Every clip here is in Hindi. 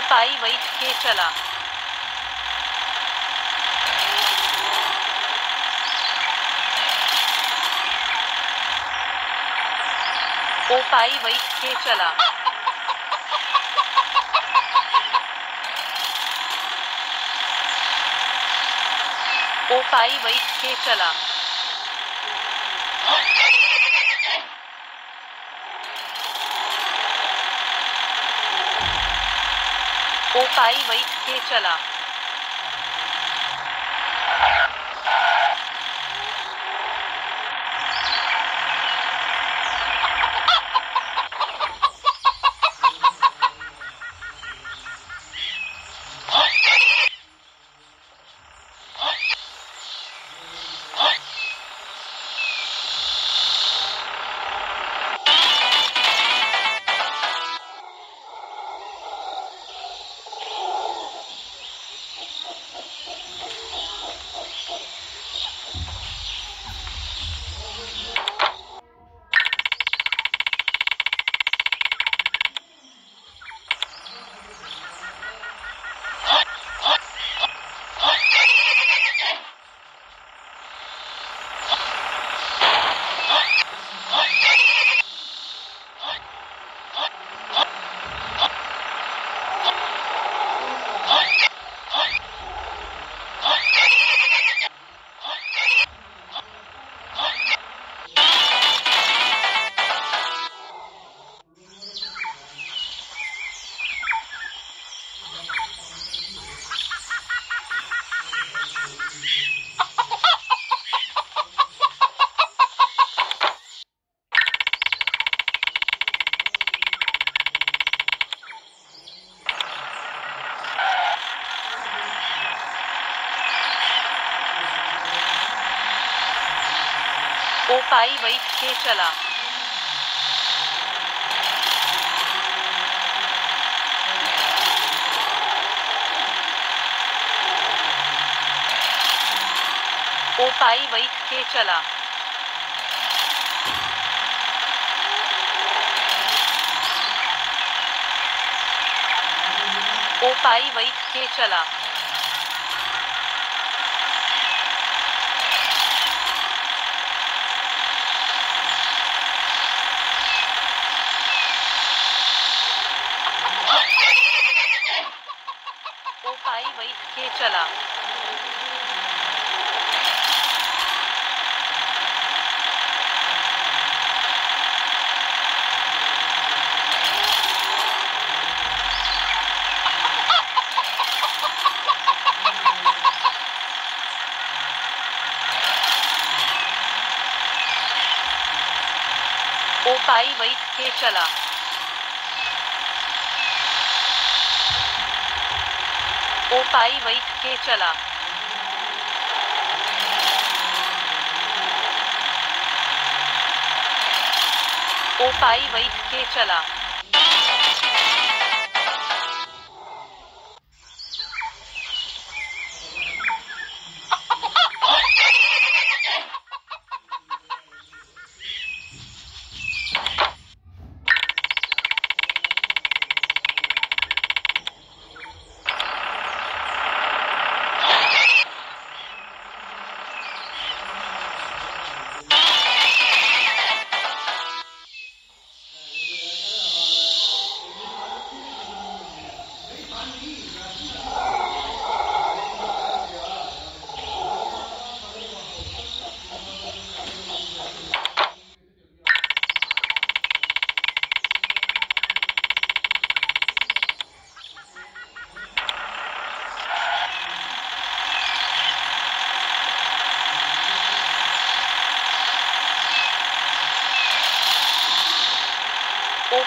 पाई वैठ के चला। ओ पाई वैठ के चला। ओ पाई वैठ के चला। ओ पाई वही के चला। चला। ओपाई वही के चला। ओपाई वही के चला। के चला। पाई वैठ के चला। ओ पाई वैठ के चला। ओ पाई वैठ के चला।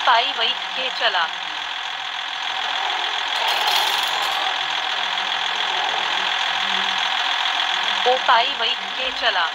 पाई वही के चला। ओ पाई वही के चला।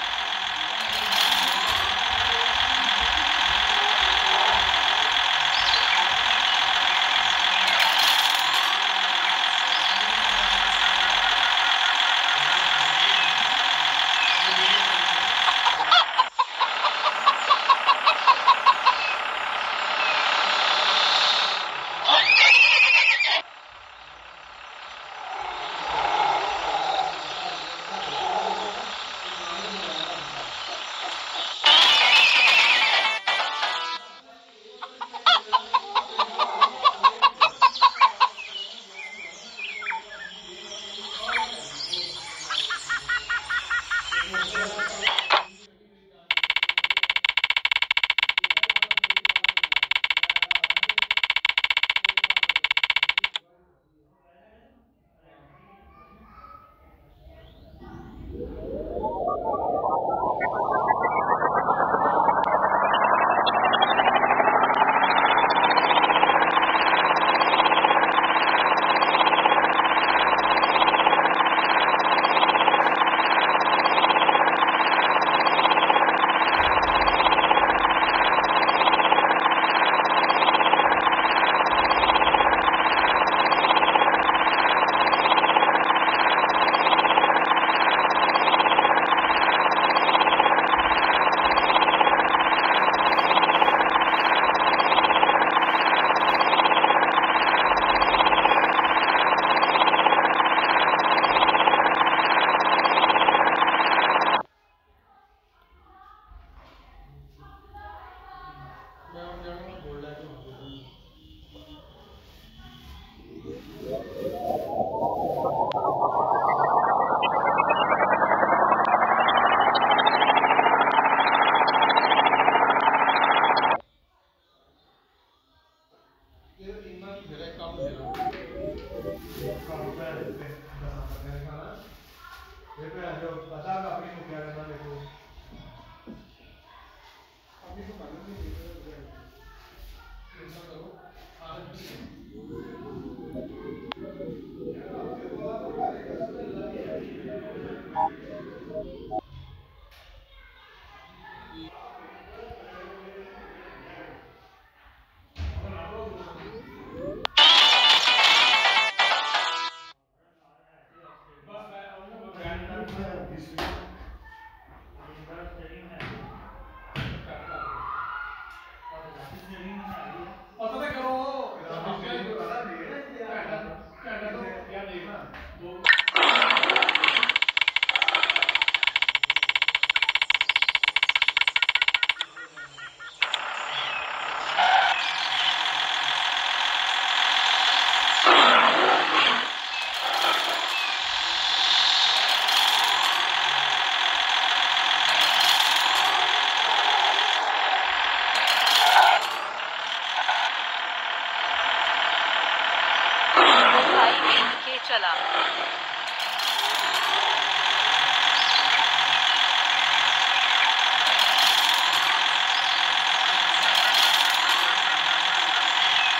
चला।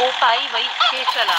ओ पाई वही छे चला।